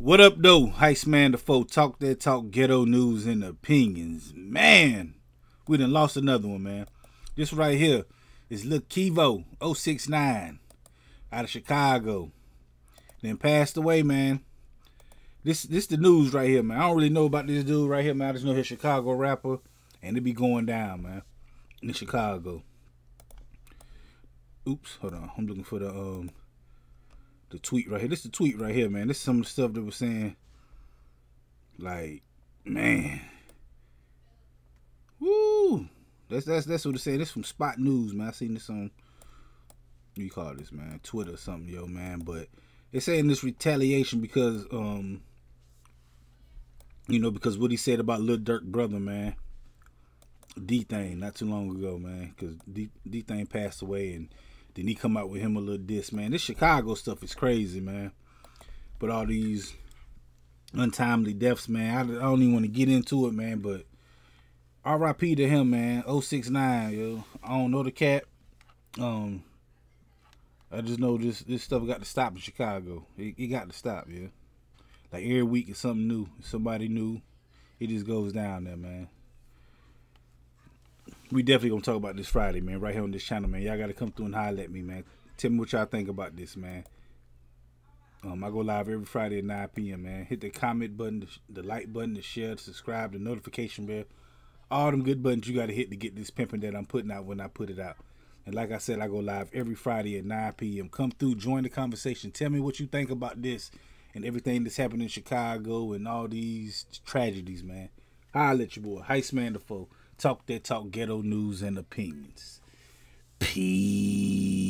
What up, though? Heist Man the foe. Talk that talk, ghetto news and opinions. Man, we done lost another one, man. This right here is Lil Kevo 069 out of Chicago. Then passed away, man. This this the news right here, man. I don't really know about this dude right here, man. I just know he's a Chicago rapper, and it be going down, man, in Chicago. Oops, hold on. I'm looking for the um the tweet right here. This is the tweet right here, man. This is some of the stuff that was saying. Like, man. Woo! That's that's that's what it said. This from Spot News, man. I seen this on you call this, man? Twitter or something, yo, man. But it's saying this retaliation because um you know, because what he said about Lil Durk brother, man. DThang not too long ago, man. Cause D DThang passed away and then he come out with him a little diss, man. This Chicago stuff is crazy, man. But all these untimely deaths, man. I, I don't even want to get into it, man. But R.I.P. to him, man. 069, yo. I don't know the cat. Um, I just know this this stuff got to stop in Chicago. It, it got to stop, yeah. Like every week is something new, somebody new. It just goes down there, man we definitely gonna talk about this Friday, man, right here on this channel, man. Y'all gotta come through and holler at me, man. Tell me what y'all think about this, man. Um, I go live every Friday at 9 p.m., man. Hit the comment button, the, the like button, the share, the subscribe, the notification bell. All them good buttons you gotta hit to get this pimping that I'm putting out when I put it out. And like I said, I go live every Friday at 9 p.m. Come through, join the conversation. Tell me what you think about this and everything that's happening in Chicago and all these tragedies, man. I'll let you boy. Heist Man the Foe. Talk that talk, ghetto news and opinions. Peace.